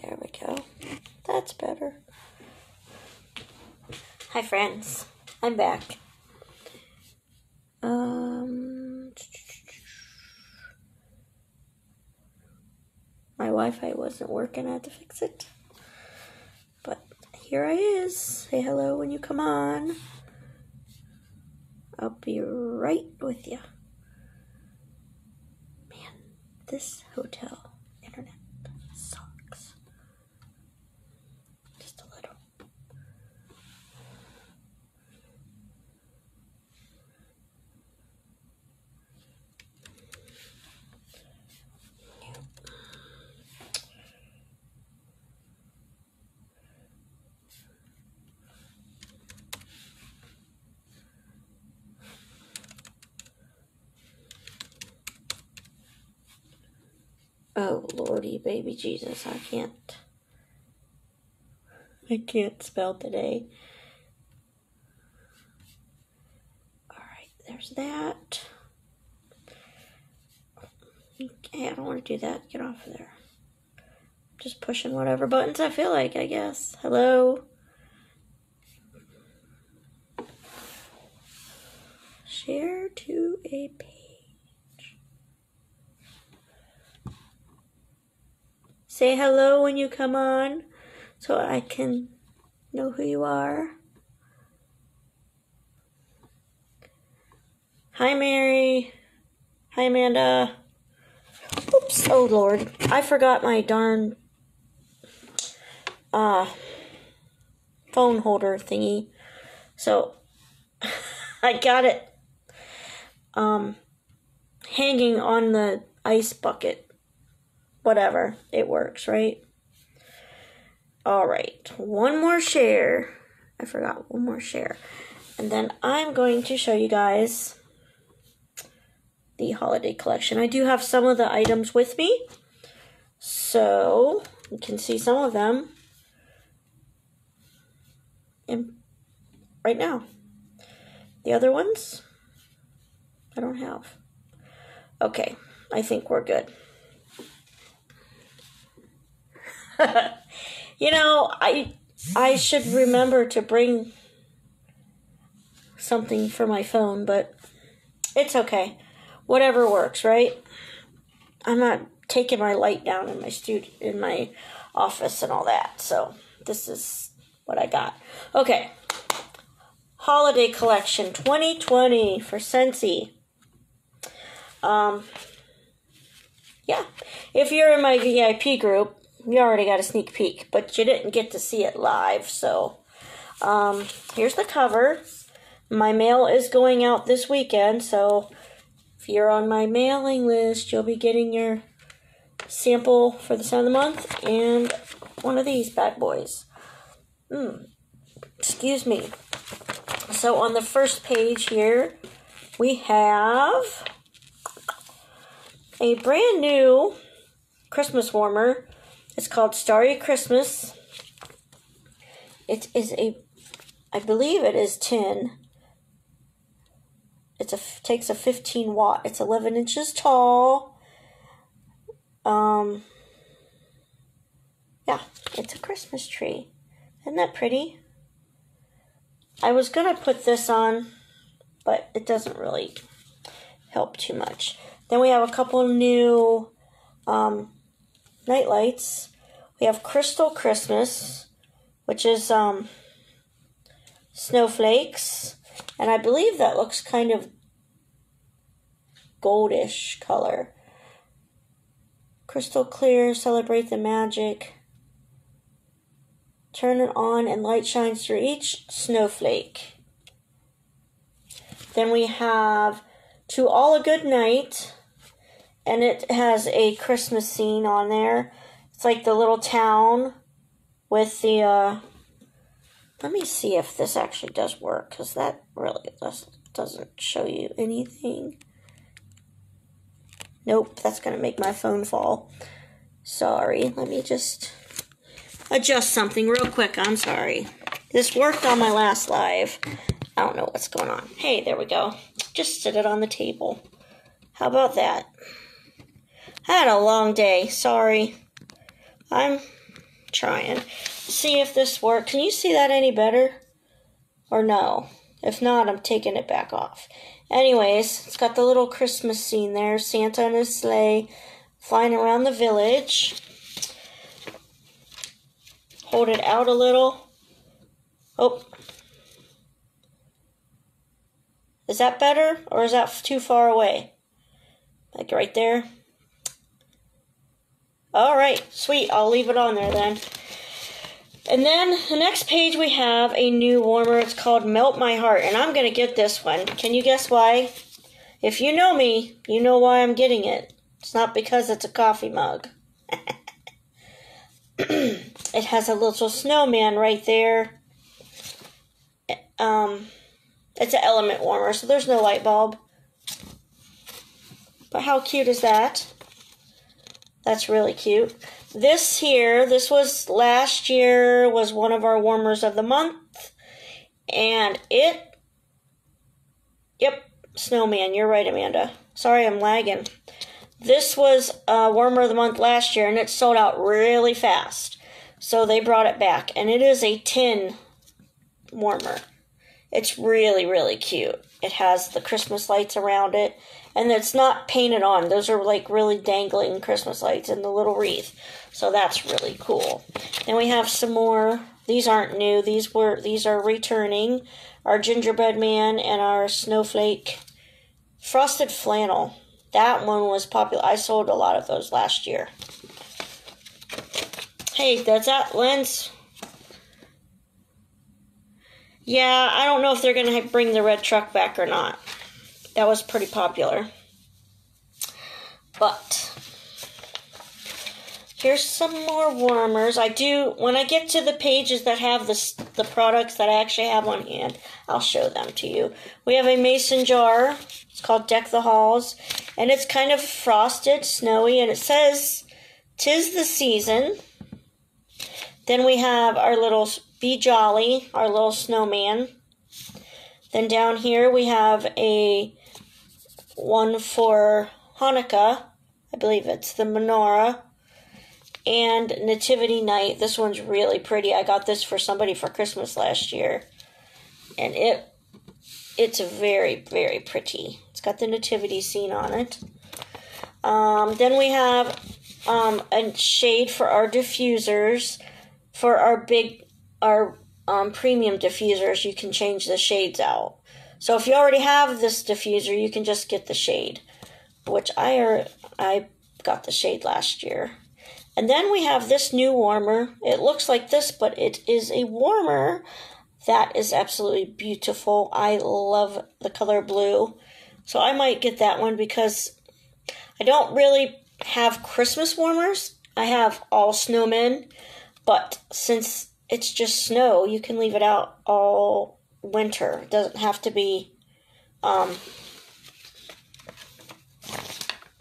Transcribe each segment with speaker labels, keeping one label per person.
Speaker 1: There we go. That's better. Hi, friends. I'm back. Um, my Wi-Fi wasn't working. I had to fix it. But here I is. Say hello when you come on. I'll be right with you. Man, this hotel internet sucks. Just a little. Oh, Lordy, baby Jesus, I can't. I can't spell today. Alright, there's that. Okay, I don't want to do that. Get off of there. Just pushing whatever buttons I feel like, I guess. Hello? Share to a page. Say hello when you come on so I can know who you are. Hi, Mary. Hi, Amanda. Oops. Oh, Lord. I forgot my darn uh, phone holder thingy. So I got it um, hanging on the ice bucket whatever. It works, right? All right. One more share. I forgot one more share. And then I'm going to show you guys the holiday collection. I do have some of the items with me. So you can see some of them in, right now. The other ones I don't have. Okay, I think we're good. you know, I I should remember to bring something for my phone, but it's okay. Whatever works, right? I'm not taking my light down in my studio in my office and all that. So, this is what I got. Okay. Holiday collection 2020 for Scentsy. Um yeah. If you're in my VIP group, you already got a sneak peek, but you didn't get to see it live. So, um, here's the cover. My mail is going out this weekend, so if you're on my mailing list, you'll be getting your sample for the sound of the month and one of these bad boys. Mm. Excuse me. So on the first page here, we have a brand new Christmas warmer it's called Starry Christmas. It is a, I believe it is 10. It's a takes a 15 watt. It's 11 inches tall. Um, yeah, it's a Christmas tree. Isn't that pretty? I was gonna put this on, but it doesn't really help too much. Then we have a couple new um, night lights. We have Crystal Christmas, which is um, snowflakes, and I believe that looks kind of goldish color. Crystal clear, celebrate the magic. Turn it on and light shines through each snowflake. Then we have To All a Good Night and it has a Christmas scene on there. It's like the little town with the. Uh, let me see if this actually does work because that really does, doesn't show you anything. Nope, that's going to make my phone fall. Sorry, let me just adjust something real quick. I'm sorry. This worked on my last live. I don't know what's going on. Hey, there we go. Just sit it on the table. How about that? I had a long day. Sorry. I'm trying. See if this works. Can you see that any better? Or no? If not, I'm taking it back off. Anyways, it's got the little Christmas scene there. Santa and his sleigh flying around the village. Hold it out a little. Oh. Is that better or is that too far away? Like right there? All right, sweet. I'll leave it on there then. And then the next page we have a new warmer. It's called Melt My Heart, and I'm going to get this one. Can you guess why? If you know me, you know why I'm getting it. It's not because it's a coffee mug. it has a little snowman right there. Um, it's an element warmer, so there's no light bulb. But how cute is that? That's really cute. This here, this was last year, was one of our warmers of the month. And it, yep, snowman. You're right, Amanda. Sorry, I'm lagging. This was a warmer of the month last year, and it sold out really fast. So they brought it back, and it is a tin warmer. It's really, really cute. It has the Christmas lights around it, and it's not painted on. Those are like really dangling Christmas lights in the little wreath. So that's really cool. Then we have some more. These aren't new. These were these are returning. Our gingerbread man and our snowflake frosted flannel. That one was popular. I sold a lot of those last year. Hey, that's that lens. Yeah, I don't know if they're going to bring the red truck back or not. That was pretty popular. But here's some more warmers. I do when I get to the pages that have the the products that I actually have on hand, I'll show them to you. We have a mason jar. It's called Deck the Halls, and it's kind of frosted, snowy, and it says "Tis the season." Then we have our little Be Jolly, our little snowman. Then down here we have a one for Hanukkah. I believe it's the menorah. And Nativity Night. This one's really pretty. I got this for somebody for Christmas last year. And it it's very, very pretty. It's got the nativity scene on it. Um, then we have um, a shade for our diffusers. For our big, our um, premium diffusers, you can change the shades out. So if you already have this diffuser, you can just get the shade, which I are, I got the shade last year. And then we have this new warmer. It looks like this, but it is a warmer that is absolutely beautiful. I love the color blue. So I might get that one because I don't really have Christmas warmers. I have all snowmen, but since it's just snow, you can leave it out all winter. It doesn't have to be, um,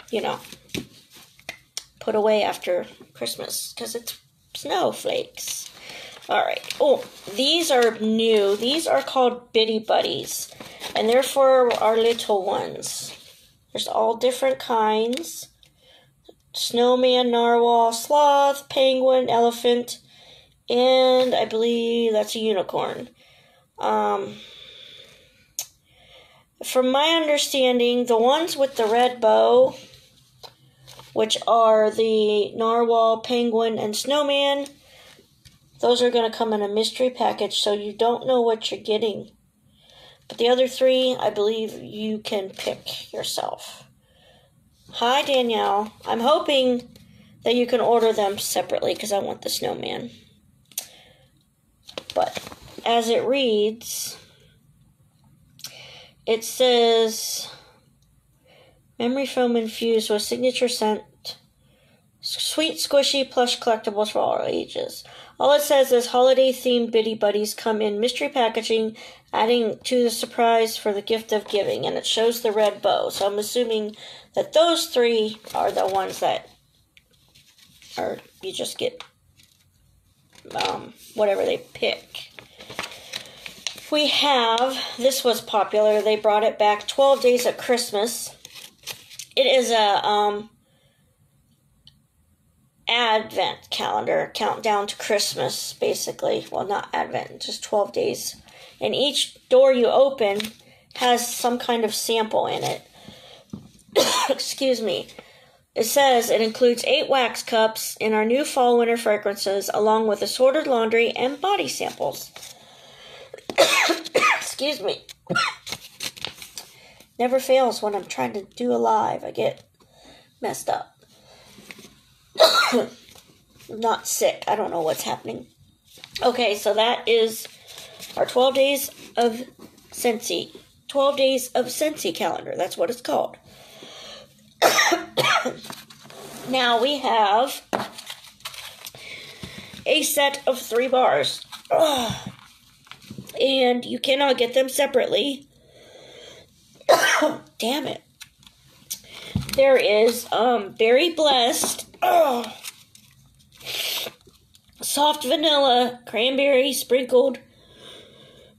Speaker 1: you know, put away after Christmas because it's snowflakes. All right. Oh, these are new. These are called Bitty Buddies, and they're for our little ones. There's all different kinds snowman, narwhal, sloth, penguin, elephant, and I believe that's a unicorn. Um, from my understanding, the ones with the red bow, which are the narwhal, penguin, and snowman, those are going to come in a mystery package, so you don't know what you're getting. But the other three, I believe you can pick yourself. Hi, Danielle. I'm hoping that you can order them separately because I want the snowman. But as it reads, it says memory foam infused with signature scent, sweet, squishy plush collectibles for all ages. All it says is holiday themed Bitty Buddies come in mystery packaging, adding to the surprise for the gift of giving, and it shows the red bow. So I'm assuming that those three are the ones that are you just get um, whatever they pick we have this was popular. They brought it back 12 days at Christmas. It is a um advent calendar, countdown to Christmas, basically. Well, not advent, just 12 days. And each door you open has some kind of sample in it. Excuse me. It says it includes eight wax cups in our new fall winter fragrances, along with assorted laundry and body samples. Excuse me. Never fails when I'm trying to do a live. I get messed up. Not sick. I don't know what's happening. Okay, so that is our 12 days of Scentsy. 12 days of Scentsy calendar. That's what it's called. now we have a set of three bars. And you cannot get them separately. Damn it. There is um Berry Blessed. Ugh. Soft vanilla cranberry sprinkled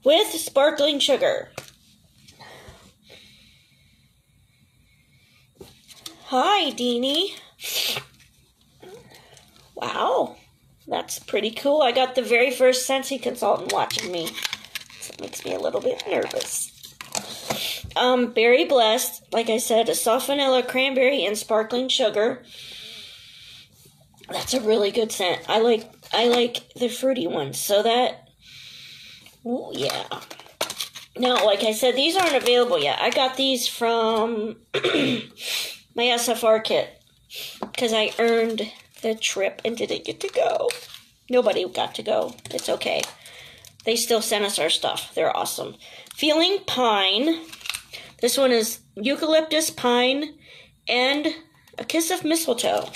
Speaker 1: with sparkling sugar. Hi, Deanie. Wow, that's pretty cool. I got the very first Scentsy consultant watching me. Makes me a little bit nervous. Um, berry blessed, like I said, a soft vanilla, cranberry, and sparkling sugar. That's a really good scent. I like I like the fruity ones. So that, oh yeah. Now, like I said, these aren't available yet. I got these from my SFR kit because I earned the trip and didn't get to go. Nobody got to go. It's okay. They still sent us our stuff. They're awesome. Feeling Pine. This one is eucalyptus, pine, and a kiss of mistletoe.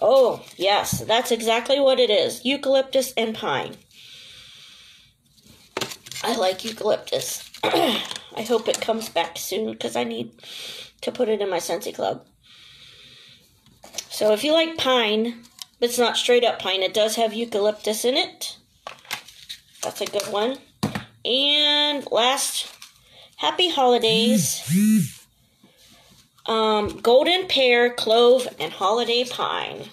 Speaker 1: Oh, yes, that's exactly what it is eucalyptus and pine. I like eucalyptus. I hope it comes back soon because I need to put it in my Scentsy Club. So if you like pine, it's not straight up pine, it does have eucalyptus in it. That's a good one. And last, happy holidays. Um, golden pear, clove, and holiday pine.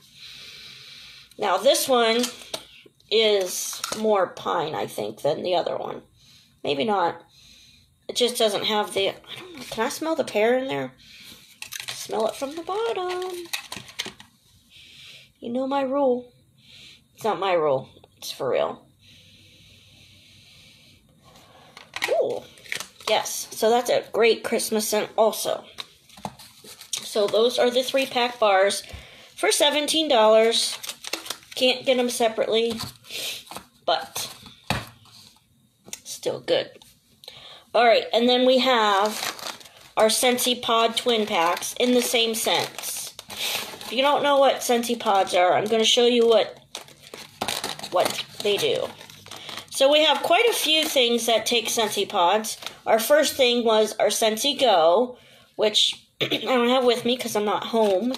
Speaker 1: Now this one is more pine, I think, than the other one. Maybe not. It just doesn't have the. I don't know. Can I smell the pear in there? Smell it from the bottom. You know my rule. It's not my rule. It's for real. Ooh. Yes. So that's a great Christmas scent also. So those are the three pack bars for $17. Can't get them separately, but still good. All right, and then we have our Scentsy Pod twin packs in the same scents. If you don't know what Scentsy Pods are, I'm going to show you what what they do. So we have quite a few things that take Scentsy Pods. Our first thing was our Scentsy Go, which I don't have with me because I'm not home,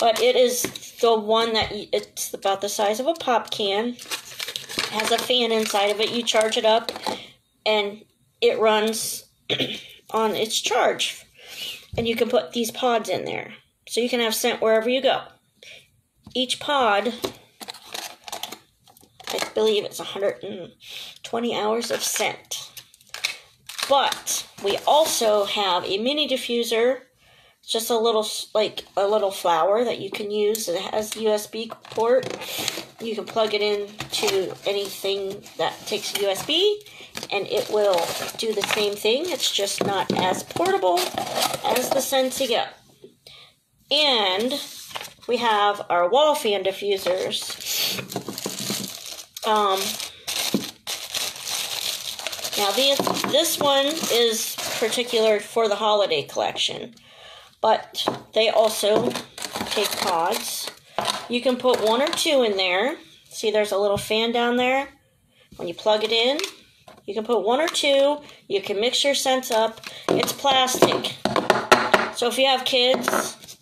Speaker 1: but it is the one that it's about the size of a pop can. It has a fan inside of it. You charge it up, and it runs on its charge. And you can put these pods in there. So you can have scent wherever you go. Each pod, believe it's 120 hours of scent. But we also have a mini diffuser just a little like a little flower that you can use it has usb port. You can plug it in to anything that takes usb and it will do the same thing. It's just not as portable as the Scentsy Go. And we have our wall fan diffusers um now this this one is particular for the holiday collection but they also take pods. You can put one or two in there. See, there's a little fan down there. When you plug it in, you can put one or two. You can mix your scents up. It's plastic. So if you have kids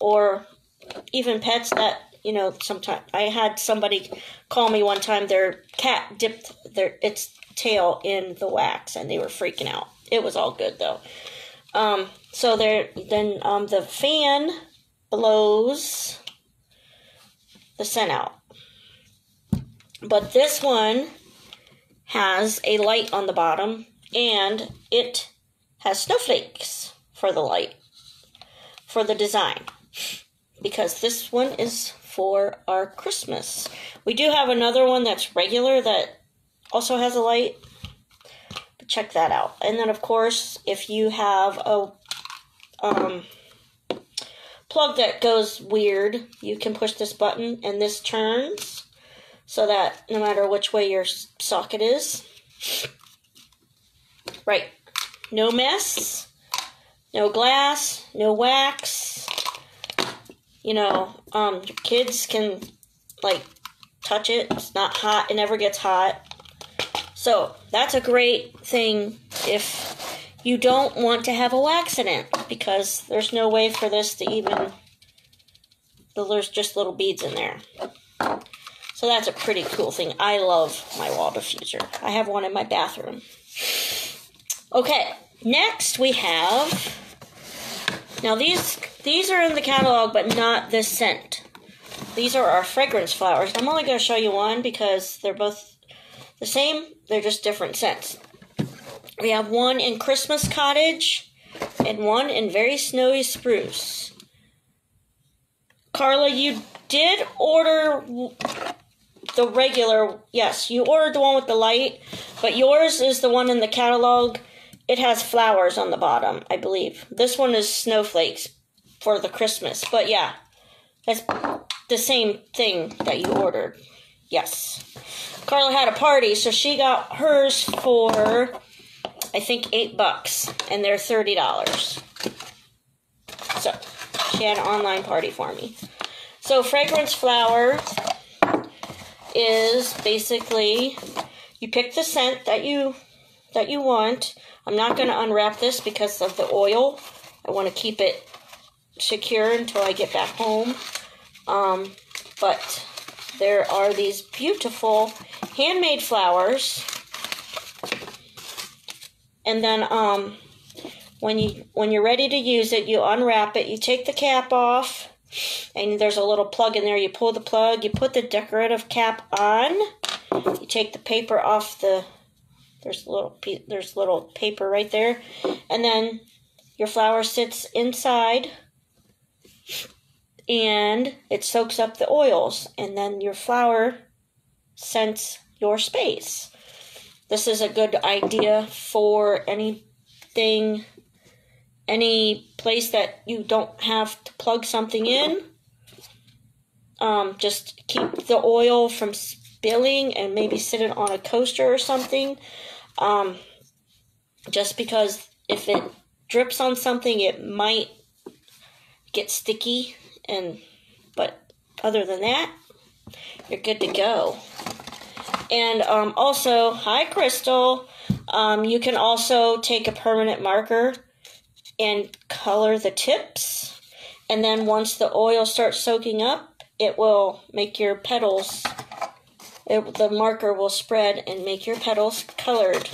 Speaker 1: or even pets that, you know, sometimes I had somebody call me one time their cat dipped their its tail in the wax and they were freaking out. It was all good though. Um, so there, then um, the fan blows the scent out. But this one has a light on the bottom and it has snowflakes for the light, for the design. Because this one is for our Christmas. We do have another one that's regular that also has a light. Check that out. And then, of course, if you have a um, plug that goes weird, you can push this button and this turns so that no matter which way your socket is, right, no mess, no glass, no wax. You know, um, kids can like touch it. It's not hot. It never gets hot. So that's a great thing if you don't want to have a wax accident because there's no way for this to even. There's just little beads in there. So that's a pretty cool thing. I love my wall diffuser. I have one in my bathroom. Okay, next we have. Now these these are in the catalog, but not this scent. These are our fragrance flowers. I'm only going to show you one because they're both the same. They're just different scents. We have one in Christmas Cottage and one in Very Snowy Spruce. Carla, you did order the regular, yes, you ordered the one with the light, but yours is the one in the catalog. It has flowers on the bottom, I believe. This one is snowflakes for the Christmas. But yeah, that's the same thing that you ordered. Yes. Carla had a party, so she got hers for I think eight bucks, and they're thirty dollars. So she had an online party for me. So fragrance flower is basically you pick the scent that you that you want. I'm not going to unwrap this because of the oil. I want to keep it secure until I get back home. Um, but there are these beautiful handmade flowers. And then um, when you when you're ready to use it, you unwrap it, you take the cap off, and there's a little plug in there. You pull the plug, you put the decorative cap on, you take the paper off the there's a little there's little paper right there, and then your flower sits inside and it soaks up the oils and then your flower scents your space. This is a good idea for anything any place that you don't have to plug something in. Um, just keep the oil from spilling and maybe sit it on a coaster or something. Um, just because if it drips on something, it might get sticky. And but other than that, you're good to go. And um, also, hi Crystal. Um, you can also take a permanent marker and color the tips. And then once the oil starts soaking up, it will make your petals, it, the marker will spread and make your petals colored.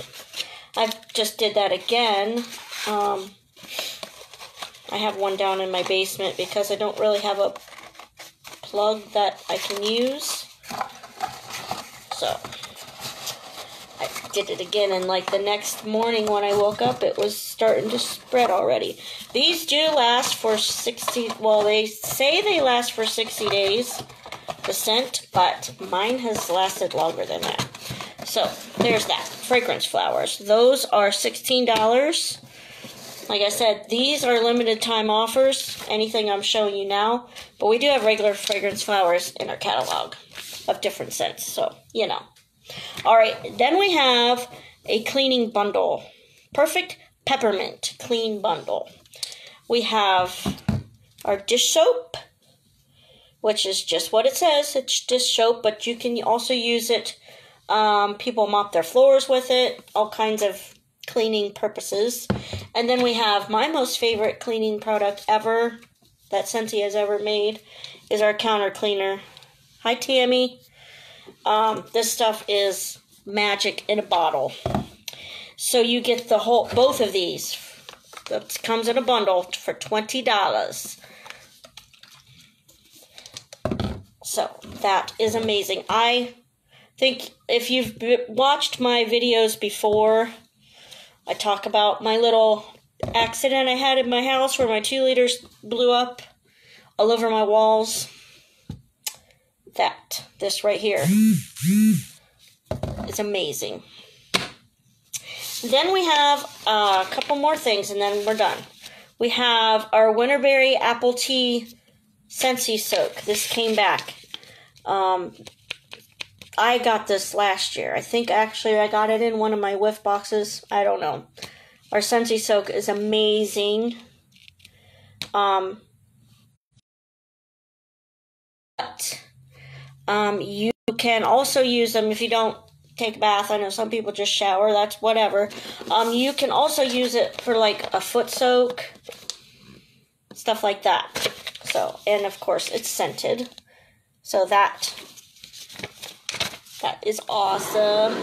Speaker 1: I just did that again. Um, I have one down in my basement because I don't really have a plug that I can use. So I did it again, and like the next morning when I woke up, it was starting to spread already. These do last for 60, well, they say they last for 60 days, the scent, but mine has lasted longer than that. So, there's that. Fragrance flowers. Those are $16. Like I said, these are limited time offers, anything I'm showing you now, but we do have regular fragrance flowers in our catalog of different scents, so, you know. All right, then we have a cleaning bundle. Perfect peppermint clean bundle. We have our dish soap, which is just what it says. It's dish soap, but you can also use it. Um, people mop their floors with it, all kinds of cleaning purposes. And then we have my most favorite cleaning product ever that Scentsy has ever made is our counter cleaner. Hi, Tammy. Um, this stuff is magic in a bottle. So you get the whole, both of these, It comes in a bundle for twenty dollars. So that is amazing. I think if you've watched my videos before, I talk about my little accident I had in my house where my two liters blew up all over my walls. That, this right here, is amazing. Then we have a couple more things and then we're done. We have our Winterberry Apple Tea Scentsy Soak. This came back. Um, I got this last year. I think actually I got it in one of my whiff boxes. I don't know. Our Scentsy Soak is amazing. Um, but um, you can also use them if you don't take a bath. I know some people just shower. That's whatever. Um, you can also use it for like a foot soak, stuff like that. So, and of course, it's scented. So that that is awesome.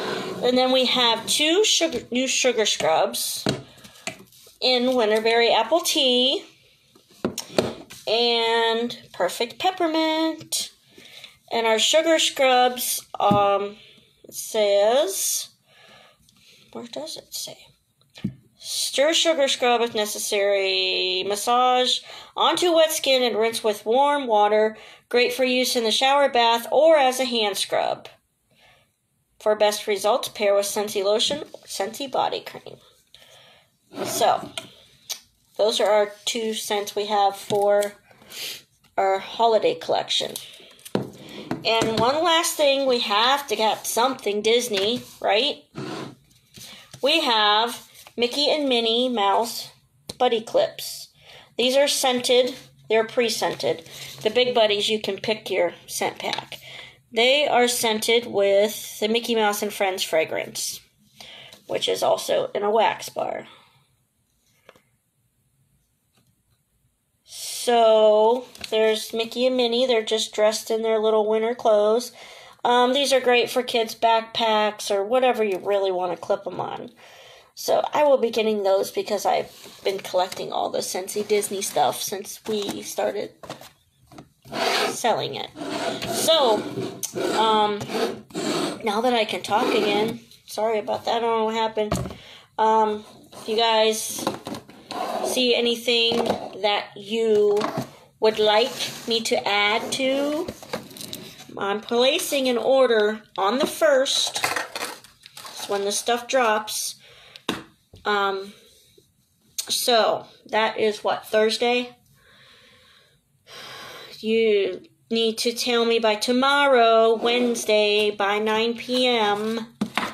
Speaker 1: And then we have two sugar, new sugar scrubs in Winterberry Apple Tea and Perfect Peppermint. And our sugar scrubs um, says, where does it say? Stir sugar scrub if necessary. Massage onto wet skin and rinse with warm water. Great for use in the shower bath or as a hand scrub. For best results, pair with Scentsy lotion or Scentsy body cream. So, those are our two scents we have for our holiday collection. And one last thing, we have to get something Disney, right? We have Mickey and Minnie Mouse Buddy Clips. These are scented, they're pre scented. The big buddies, you can pick your scent pack. They are scented with the Mickey Mouse and Friends fragrance, which is also in a wax bar. So there's Mickey and Minnie. They're just dressed in their little winter clothes. Um, these are great for kids' backpacks or whatever you really want to clip them on. So I will be getting those because I've been collecting all the Scentsy Disney stuff since we started selling it. So, um, now that I can talk again, sorry about that. I don't know what happened. Um, if you guys see anything that you would like me to add to, I'm placing an order on the first. when the stuff drops. Um, so that is what Thursday you need to tell me by tomorrow, Wednesday, by 9 p.m.,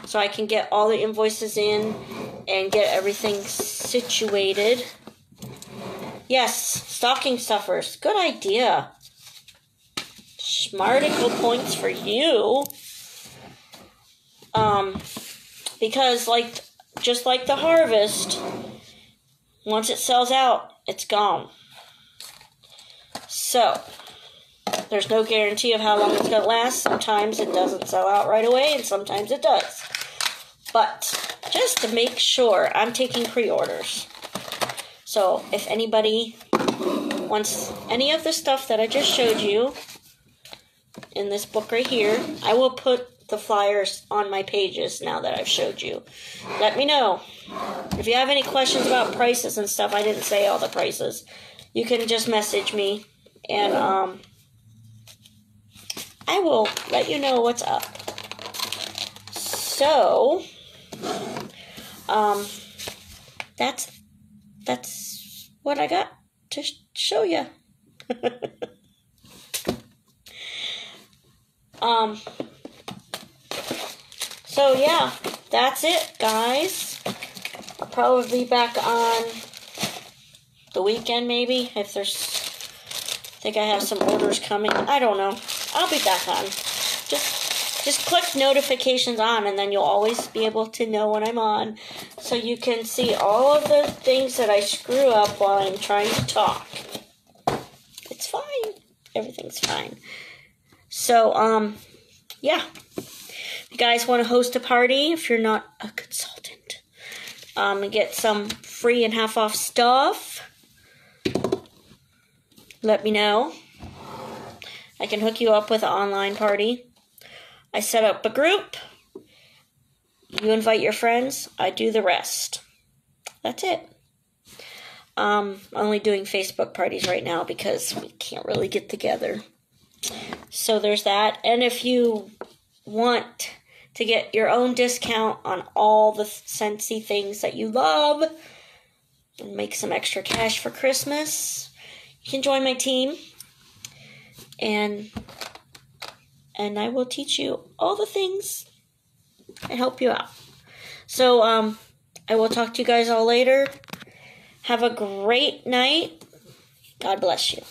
Speaker 1: so I can get all the invoices in and get everything situated. Yes, stocking stuffers. Good idea. Smarticle points for you. Um, because like, just like the harvest, once it sells out, it's gone. So, there's no guarantee of how long it's going to last. Sometimes it doesn't sell out right away, and sometimes it does. But just to make sure, I'm taking pre orders. So, if anybody wants any of the stuff that I just showed you in this book right here, I will put the flyers on my pages now that I've showed you. Let me know. If you have any questions about prices and stuff, I didn't say all the prices. You can just message me and um, I will let you know what's up. So, um, that's that's what I got to show you. um, so yeah, that's it, guys. I'll probably be back on the weekend, maybe if there's I think I have some orders coming. I don't know. I'll be back on. Just just click notifications on and then you'll always be able to know when I'm on. So you can see all of the things that I screw up while I'm trying to talk. It's fine. Everything's fine. So, um, yeah. If you guys want to host a party, if you're not a consultant, um, and get some free and half off stuff, let me know. I can hook you up with an online party. I set up a group. You invite your friends. I do the rest. That's it. Um, I'm only doing Facebook parties right now because we can't really get together. So there's that. And if you want to get your own discount on all the Scentsy things that you love and make some extra cash for Christmas, you can join my team. And and I will teach you all the things and help you out. So um I will talk to you guys all later. Have a great night. God bless you.